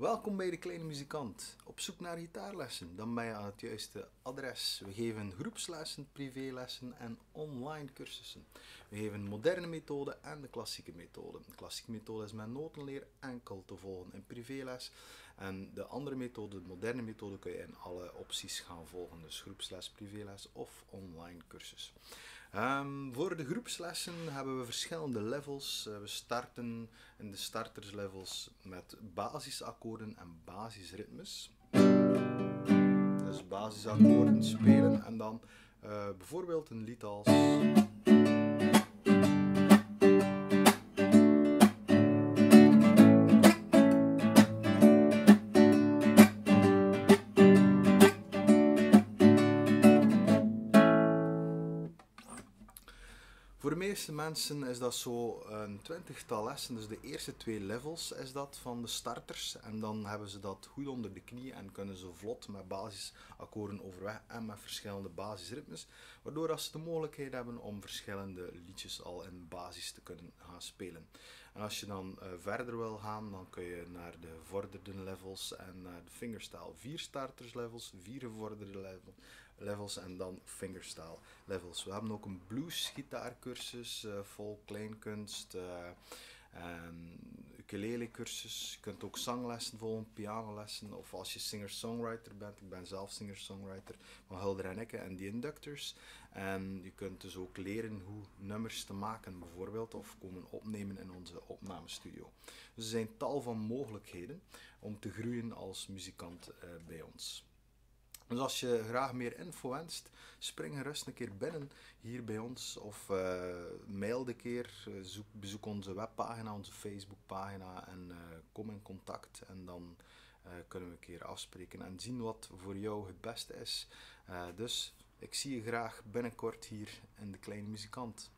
Welkom bij de Kleine Muzikant. Op zoek naar gitaarlessen? Dan ben je aan het juiste adres. We geven groepslessen, privélessen en online cursussen. We geven moderne methode en de klassieke methode. De klassieke methode is met notenleer enkel te volgen in privéles. En de andere methode, de moderne methode, kun je in alle opties gaan volgen. Dus groepsles, privéles of online cursus. Um, voor de groepslessen hebben we verschillende levels. Uh, we starten in de starterslevels met basisakkoorden en basisritmes. Dus basisakkoorden spelen en dan uh, bijvoorbeeld een lied als. Voor de meeste mensen is dat zo een twintigtal lessen. Dus de eerste twee levels is dat van de starters. En dan hebben ze dat goed onder de knie en kunnen ze vlot met basisakkoorden overweg en met verschillende basisritmes. Waardoor dat ze de mogelijkheid hebben om verschillende liedjes al in basis te kunnen gaan spelen. En als je dan uh, verder wil gaan, dan kun je naar de vorderde levels en naar de fingerstyle. Vier starters levels, vier gevorderde levels levels en dan fingerstyle levels. We hebben ook een blues gitaarcursus, uh, vol kleinkunst, uh, en ukulele cursus. Je kunt ook zanglessen volgen, pianolessen of als je singer-songwriter bent. Ik ben zelf singer-songwriter van Hulder en Ikke en The Inductors. En je kunt dus ook leren hoe nummers te maken bijvoorbeeld of komen opnemen in onze opnamestudio. Dus er zijn tal van mogelijkheden om te groeien als muzikant uh, bij ons. Dus als je graag meer info wenst, spring gerust een keer binnen hier bij ons of uh, mail een keer, zoek, bezoek onze webpagina, onze Facebookpagina en uh, kom in contact en dan kunnen we een keer afspreken en zien wat voor jou het beste is. dus ik zie je graag binnenkort hier in de Kleine Muzikant.